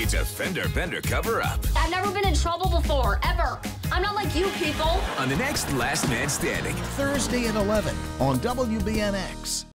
It's a fender bender cover up I've never been in trouble before, ever. I'm not like you people. on the next Last Man Standing. Thursday at 11 on WBNX.